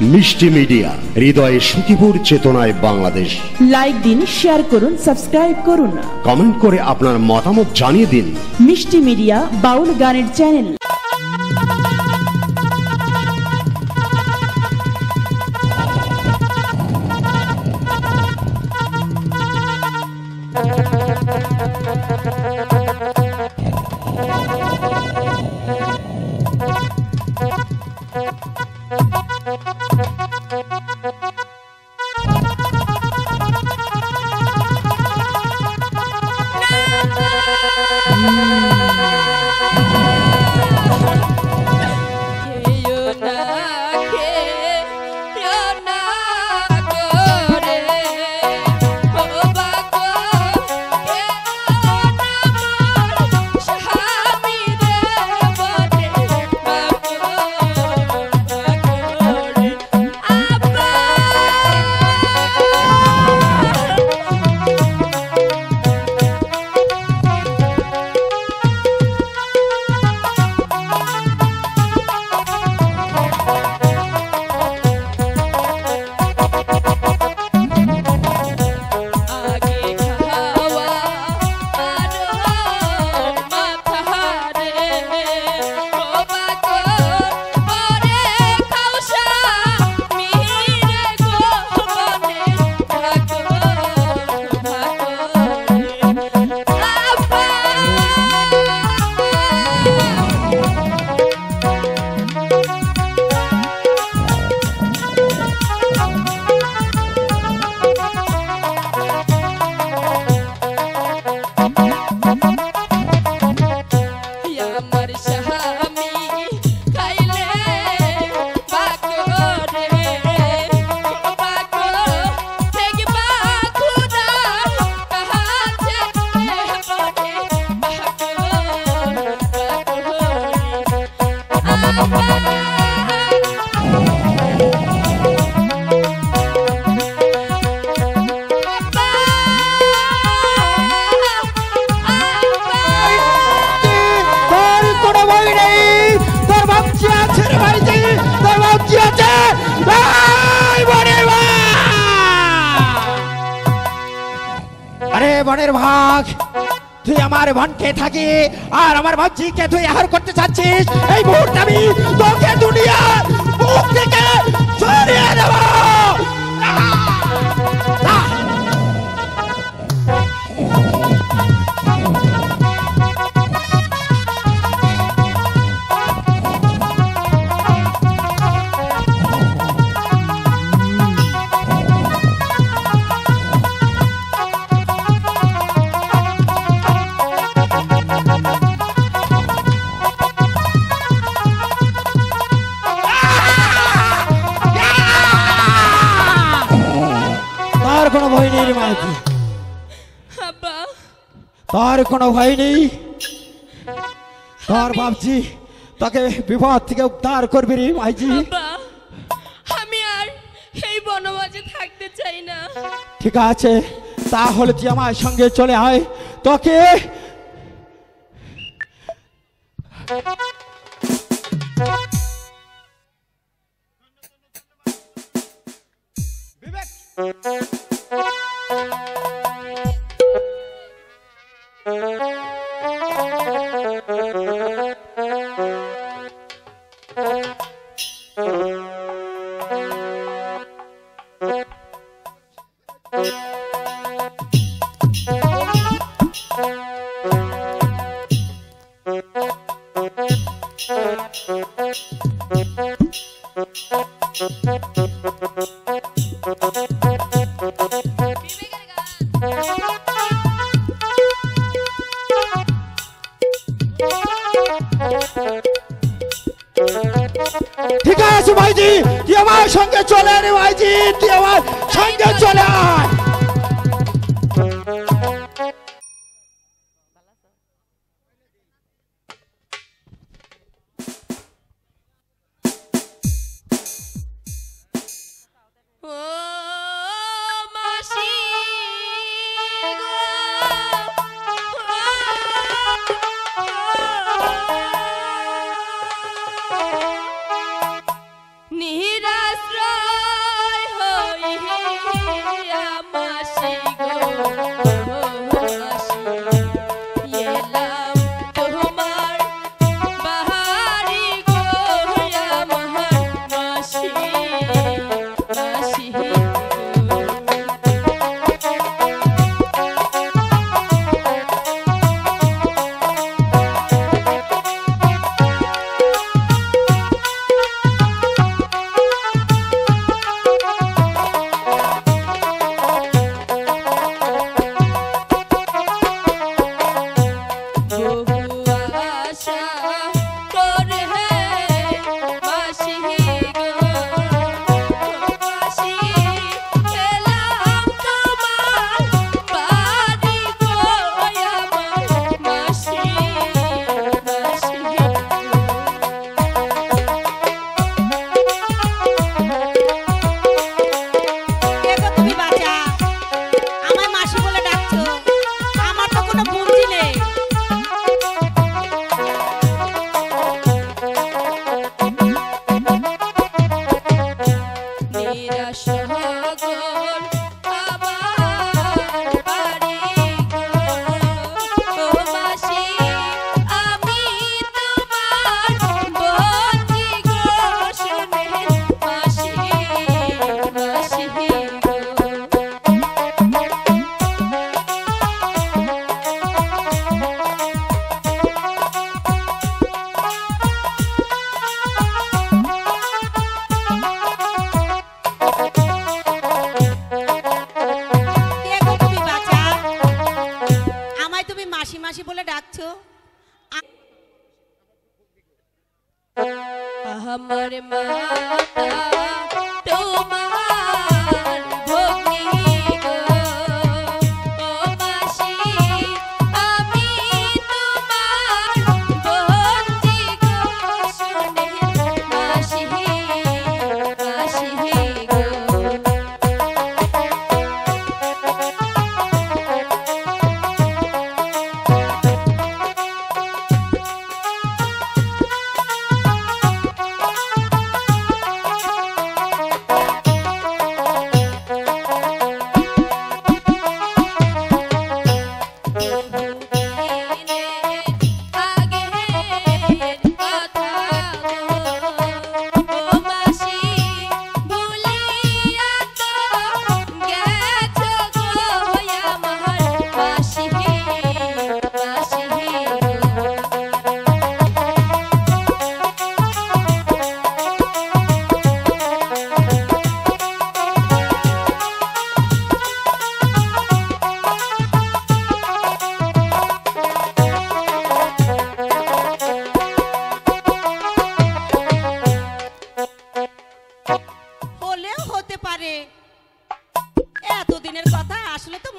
মিষ্টি মিডিয়া হৃদয়ে সুখীপুর চেতনায় বাংলাদেশ। লাইক দিন শেয়ার করুন সাবস্ক্রাইব করুন। কমেন্ট করে আপনার মতামত জানিয়ে দিন। মিষ্টি মিডিয়া বাউল গানের চ্যানেল খেয়ো বনের ভাগ। তুই আমার ভনকে থাকি, আর আমার ভাবছিকে তুই আহার করতে চাচ্ছিস। এই মুহূর্তে আমি তোকে দুনিয়া মুখ থেকে সরিয়ে দেব। তার কোনো ভয় নেই। তোর ভাবছি তোকে বিপদ থেকে উদ্ধার করবি রে মাইজি আব্বা আমি আর এই বনবাসে থাকতে চাই না। ঠিক আছে তাহলে তুই আমার সঙ্গে চলে আয়। তোকে ঠিক আছে ভাইজি তুই আমার সঙ্গে চলে রে ভাইজি তুই আমার সঙ্গে চলে আয় Asra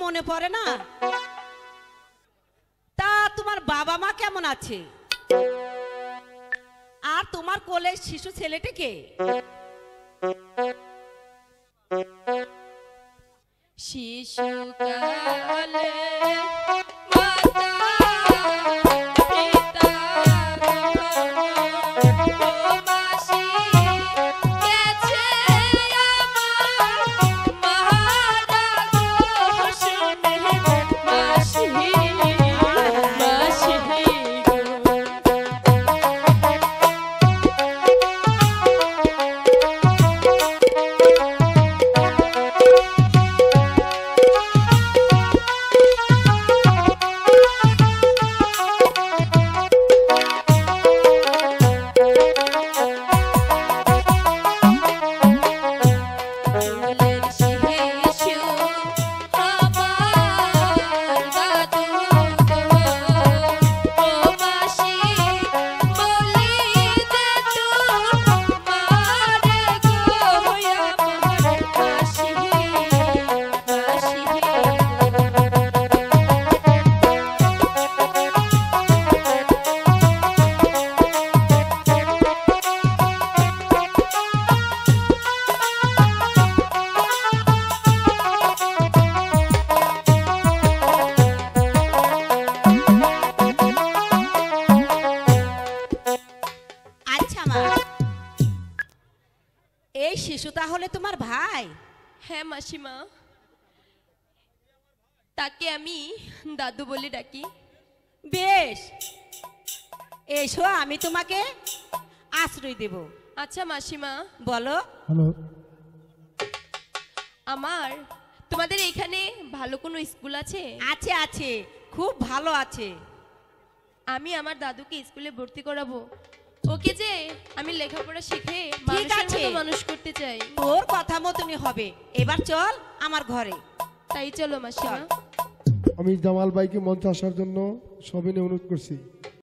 মনে পড়ে না? তা তোমার বাবা মা কেমন আছে? আর তোমার কোলে শিশু ছেলেটিকে শিশুকালে এই শিশু তাহলে তোমার ভাই? হ্যাঁ মাসিমা। তাকে আমি দাদু বলে ডাকি। বেশ। এসো আমি তোমাকে আশ্রয় দেব। আচ্ছা মাসিমা। বলো। হ্যালো। আমার তোমাদের এখানে ভালো কোনো স্কুল আছে? আছে আছে। খুব ভালো আছে। আমি আমার দাদুকে স্কুলে ভর্তি করাবো। ওকে যে আমি লেখাপড়া শিখে ঠিক আছে। মানুষ করতে চাই। ওর কথা মতনই হবে। এবার চল আমার ঘরে। তাই চলো মাসিমা। আমি জামাল ভাইকে মঞ্চে আসার জন্য সবিনে অনুরোধ করছি।